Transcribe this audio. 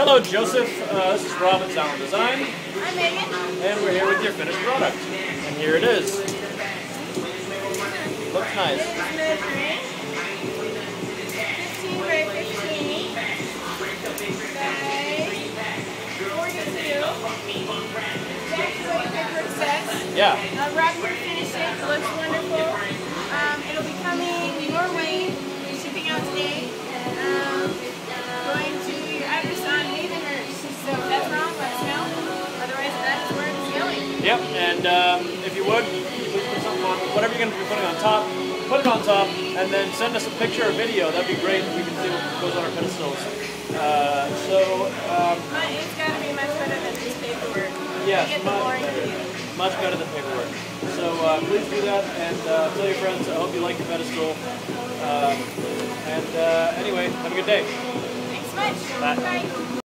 Hello, Joseph. Uh, this is Rob at Sound Design, I'm Megan. and we're here with your finished product. And here it is. Looks nice. This is measuring 15 by 15 by 42. Exactly what your paper says. Yeah. Uh, Rob here finished. It looks wonderful. Yep. And um, if you would, please put something on whatever you're going to be putting on top. Put it on top, and then send us a picture or video. That'd be great. We can see what goes on our pedestals. Uh, so, um, But it's got to be much better than this paperwork. Yes, I much better. Much better than paperwork. So uh, please do that and uh, tell your friends. I hope you like your pedestal. Um, and uh, anyway, have a good day. Thanks much. Bye. Bye.